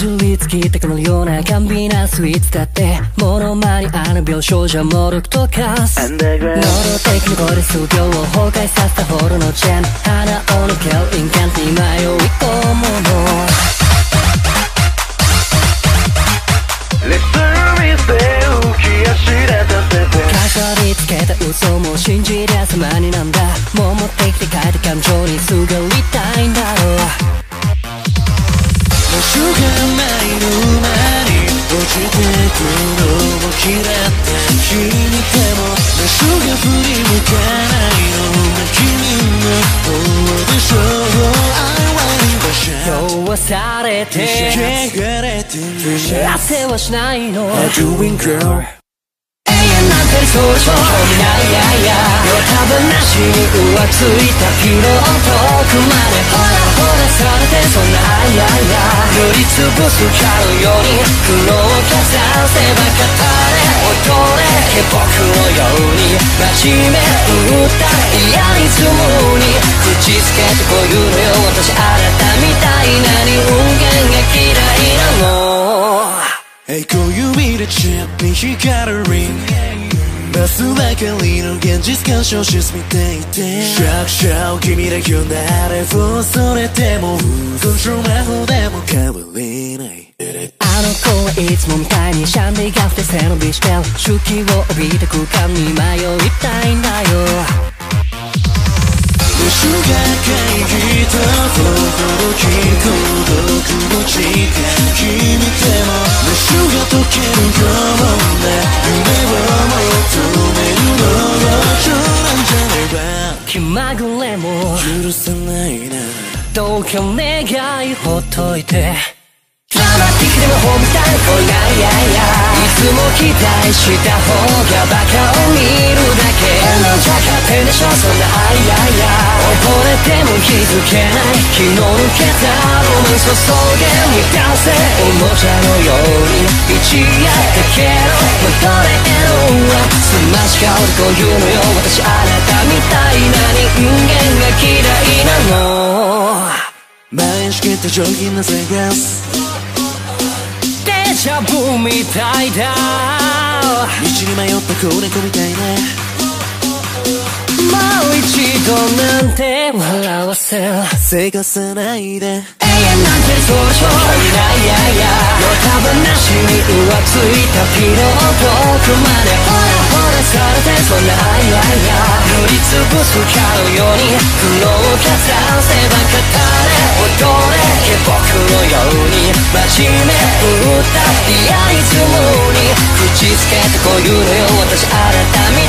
かじりつきたくなるような甘美なスイーツだって物間にある病症じゃもろくとかす。能動的にこれ数秒を崩壊させたほどのジェン花を抜ける。印鑑に迷い込むのレスミスで浮き足立たせて飾りつけた嘘も信じりゃ様になんだ。桃ってきてされて汚れてる汗はしないの doing girl 永遠なんてそうでしょいやいやいやよた話に浮ついたピロー遠くまでほらされてそんなあいやいや塗りつぶすかのように苦労をかざせば語れ踊れ僕のように真面目歌いやいつもに口つけてこういうのよ私あなたみたいな人間が嫌いなの栄光指でチップに光るリングバスばかりの現実干渉沈みていて。シャクシャク君だけをなれ恐れてもコントロール魔法でも変わりない。あの子はいつもみたいにシャンディがって背伸びしてる周期を帯びた空間に迷いたいんだよ。場所が会議とほどき孤独の時間君でも場所が解けるよう気まぐれも許さないな。どうか願いほっといて。ドラマティックでも本体こいやいやいやいつも期待した方がバカを見るだけ。なんじゃ勝手でしょそんなあいやいや。溺れても気づけない気の抜けたロマン注げ満たせおもちゃのように一夜だけど戻れるはすまし顔でこういうのよ私あ人間が嫌いなの。前しけた上品な生活。デジャブみたいだ。道に迷った子猫みたいなもう一度なんて笑わせ。るせかさないで。永遠なんてそうでしょい。やいやいやよた話に浮ついたピロー遠くまで。ほらほらされてそんなあいやいやに苦労をかざせば語れ踊れ。僕のように真面目歌いやいつもに。口つけてこういうのよ。私あなたみ